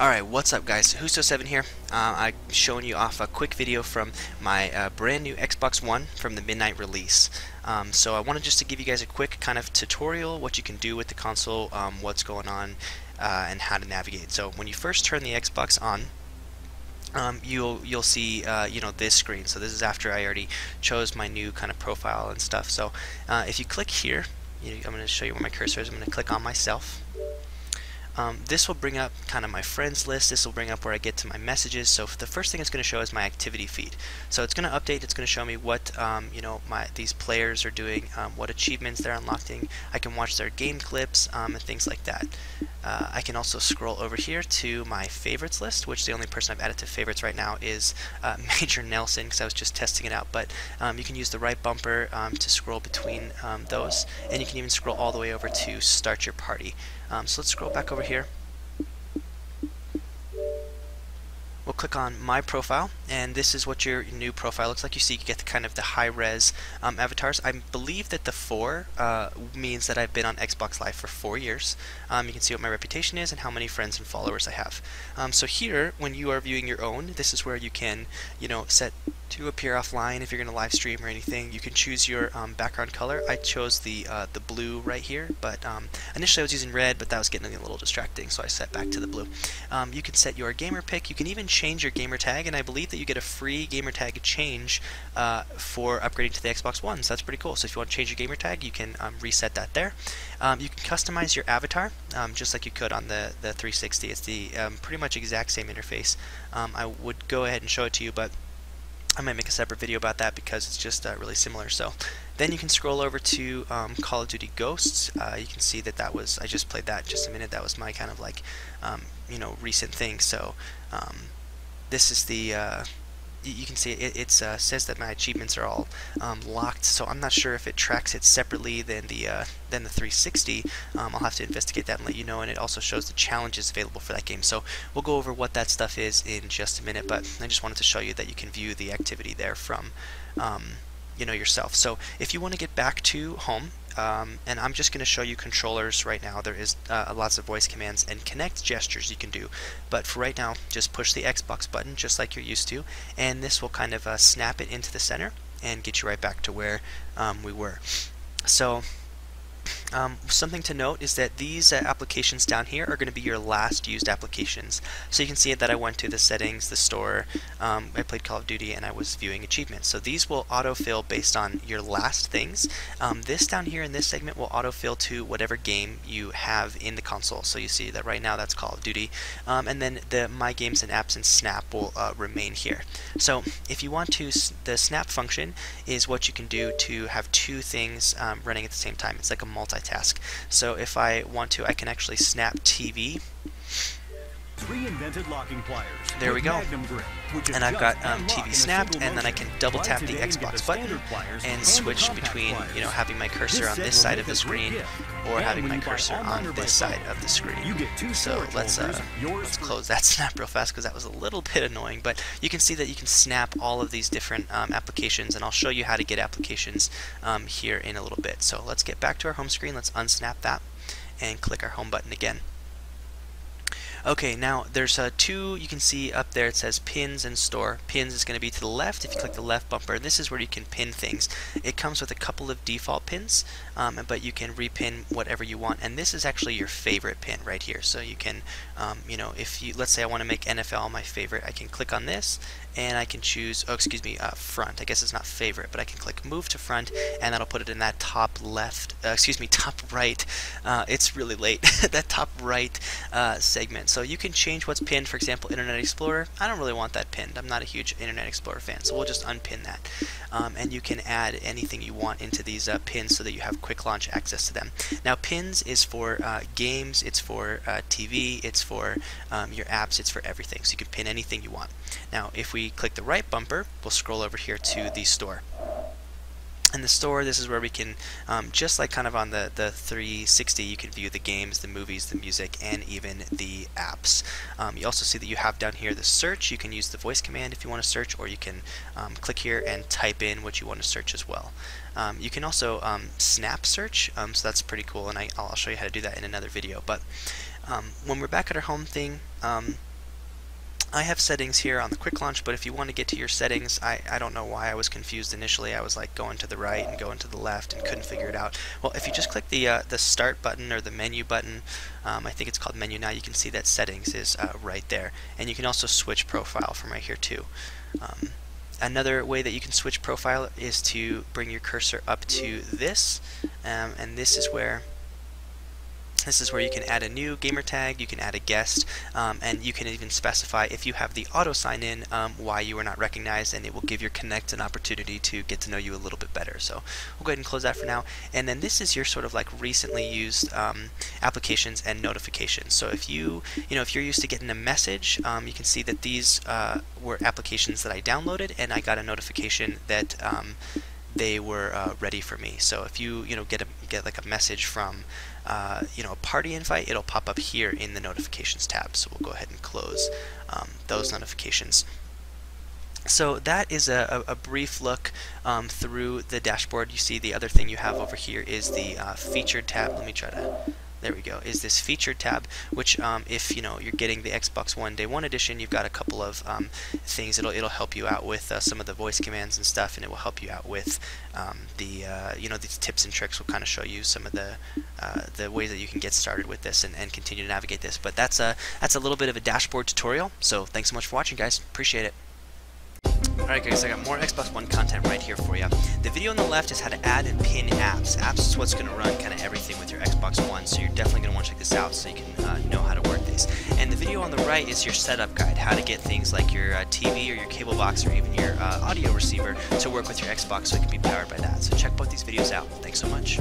Alright, what's up guys? Hoost07 here. Uh, I'm showing you off a quick video from my uh, brand new Xbox One from the midnight release. Um, so I wanted just to give you guys a quick kind of tutorial, what you can do with the console, um, what's going on, uh, and how to navigate. So when you first turn the Xbox on, um, you'll you'll see uh, you know this screen. So this is after I already chose my new kind of profile and stuff. So uh, if you click here, you, I'm going to show you where my cursor is. I'm going to click on myself um, this will bring up kind of my friends list. This will bring up where I get to my messages. So the first thing it's going to show is my activity feed. So it's going to update. It's going to show me what um, you know my these players are doing, um, what achievements they're unlocking. I can watch their game clips um, and things like that. Uh, I can also scroll over here to my favorites list, which the only person I've added to favorites right now is uh, Major Nelson because I was just testing it out. But um, you can use the right bumper um, to scroll between those, and you can even scroll all the way over to start your party. So let's scroll back over here. We'll click on My Profile, and this is what your new profile looks like. You see you get the kind of the high-res um, avatars. I believe that the 4 uh, means that I've been on Xbox Live for 4 years. Um, you can see what my reputation is and how many friends and followers I have. Um, so here, when you are viewing your own, this is where you can, you know, set to appear offline if you're going to live stream or anything. You can choose your um, background color. I chose the uh, the blue right here, but um, initially I was using red, but that was getting a little distracting, so I set back to the blue. You can set your gamer pic. You can even change your gamer tag, and I believe that you get a free gamer tag change uh, for upgrading to the Xbox One, so that's pretty cool. So if you want to change your gamer tag, you can um, reset that there. Um, you can customize your avatar, um, just like you could on the, the 360. It's the pretty much exact same interface. I would go ahead and show it to you, but I might make a separate video about that because it's just uh, really similar. So then you can scroll over to um, Call of Duty Ghosts. Uh, you can see that that was I just played that just a minute. That was my kind of like um, you know recent thing. So um, this is the uh, you can see it, it uh, says that my achievements are all um, locked, so I'm not sure if it tracks it separately than the uh, than the 360. Um, I'll have to investigate that and let you know, and it also shows the challenges available for that game. So we'll go over what that stuff is in just a minute, but I just wanted to show you that you can view the activity there from um, you know yourself. So if you want to get back to home, um, and I'm just going to show you controllers right now. There is uh, lots of voice commands and Kinect gestures you can do, but for right now, just push the Xbox button just like you're used to, and this will kind of uh, snap it into the center and get you right back to where um, we were. So um, something to note is that these uh, applications down here are going to be your last used applications. So you can see that I went to the settings, the store, um, I played Call of Duty, and I was viewing achievements. So these will autofill based on your last things. Um, this down here in this segment will autofill to whatever game you have in the console. So you see that right now that's Call of Duty. Um, and then the My Games and Apps and Snap will uh, remain here. So if you want to, the Snap function is what you can do to have two things um, running at the same time. It's like a multitask. So if I want to, I can actually snap TV there we go. Grip, and I've got um, TV snapped, and then I can double tap the Xbox button and switch between, you know, having my cursor on this side of the screen or having my cursor on this side of the screen. So let's uh, let's close that snap real fast because that was a little bit annoying. But you can see that you can snap all of these different um, applications, and I'll show you how to get applications um, here in a little bit. So let's get back to our home screen. Let's unsnap that and click our home button again. Okay, now there's uh, two, you can see up there it says pins and store. Pins is going to be to the left if you click the left bumper, this is where you can pin things. It comes with a couple of default pins, um, but you can repin whatever you want, and this is actually your favorite pin right here. So you can, um, you know, if you, let's say I want to make NFL my favorite, I can click on this, and I can choose, oh excuse me, uh, front. I guess it's not favorite, but I can click move to front, and that'll put it in that top left, uh, excuse me, top right, uh, it's really late, that top right uh, segment. So you can change what's pinned, for example, Internet Explorer. I don't really want that pinned. I'm not a huge Internet Explorer fan, so we'll just unpin that. Um, and you can add anything you want into these uh, pins so that you have quick launch access to them. Now pins is for uh, games, it's for TV, it's for um, your apps, it's for everything. So you can pin anything you want. Now if we click the right bumper, we'll scroll over here to the store. In the store, this is where we can, um, just like kind of on the, the 360, you can view the games, the movies, the music, and even the apps. Um, you also see that you have down here the search. You can use the voice command if you want to search, or you can um, click here and type in what you want to search as well. Um, you can also um, snap search, um, so that's pretty cool, and I, will show you how to do that in another video. But when we're back at our home thing, I have settings here on the quick launch, but if you want to get to your settings, I, I don't know why I was confused initially. I was like going to the right and going to the left and couldn't figure it out. Well, if you just click the uh, the start button or the menu button, um, I think it's called menu now, you can see that settings is uh, right there. And you can also switch profile from right here too. Um, another way that you can switch profile is to bring your cursor up to this, um, and this is where this is where you can add a new gamer tag, you can add a guest, um, and you can even specify if you have the auto sign in um, why you are not recognized, and it will give your Kinect an opportunity to get to know you a little bit better. So we'll go ahead and close that for now. And then this is your sort of like recently used um, applications and notifications. So if you, you know, if you're used to getting a message, um, you can see that these uh, were applications that I downloaded, and I got a notification that um, they were uh, ready for me. So if you you know get a get like a message from uh, you know a party invite, it'll pop up here in the notifications tab. So we'll go ahead and close um, those notifications. So that is a, a, brief look um, through the dashboard. You see the other thing you have over here is the uh, featured tab. Let me try to there we go, is this feature tab, which um, if you know you're getting the Xbox One Day One edition, you've got a couple of um, things. It'll it'll help you out with uh, some of the voice commands and stuff, and it will help you out with um, the uh, you know these tips and tricks. Will kind of show you some of the uh, the ways that you can get started with this and, and continue to navigate this. But that's a that's a little bit of a dashboard tutorial. So thanks so much for watching, guys. Appreciate it. Alright guys, I got more Xbox One content right here for you. The video on the left is how to add and pin apps. Apps is what's going to run kind of everything with your Xbox One, so you're definitely going to want to check this out so you can uh, know how to work these. And the video on the right is your setup guide, how to get things like your uh, TV or your cable box or even your uh, audio receiver to work with your Xbox so it can be powered by that. So check both these videos out. Thanks so much.